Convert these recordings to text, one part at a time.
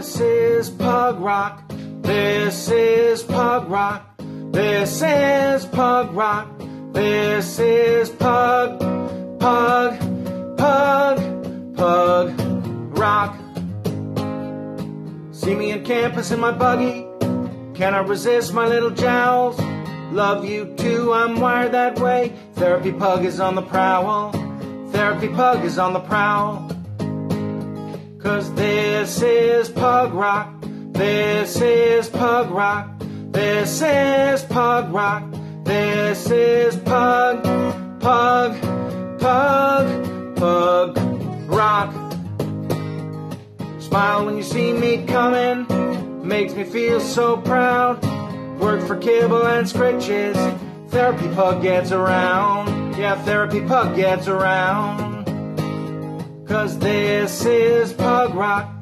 This is Pug Rock. This is Pug Rock. This is Pug Rock. This is Pug, Pug, Pug, Pug Rock. See me on campus in my buggy. Cannot resist my little jowls. Love you too, I'm wired that way. Therapy Pug is on the prowl. Therapy Pug is on the prowl. Cause this is Pug Rock. This is Pug Rock. This is Pug Rock. This is Pug, Pug, Pug, Pug Rock. Smile when you see me coming. Makes me feel so proud. Work for kibble and scritches. Therapy Pug gets around. Yeah, Therapy Pug gets around. Cause this is Pug Rock.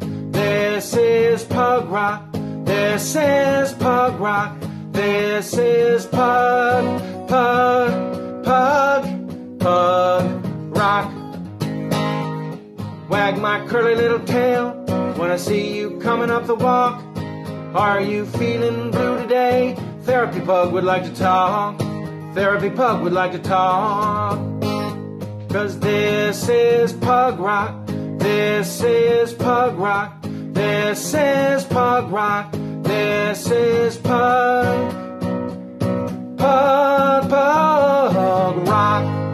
This is Pug Rock. This is Pug Rock. This is Pug, Pug, Pug, Pug Rock. Wag my curly little tail when I see you coming up the walk. Are you feeling blue today? Therapy Pug would like to talk. Therapy Pug would like to talk. Cause this is Pug Rock. This is Pug Rock. This is Pug Rock. This is Pug. Pug, Pug Rock.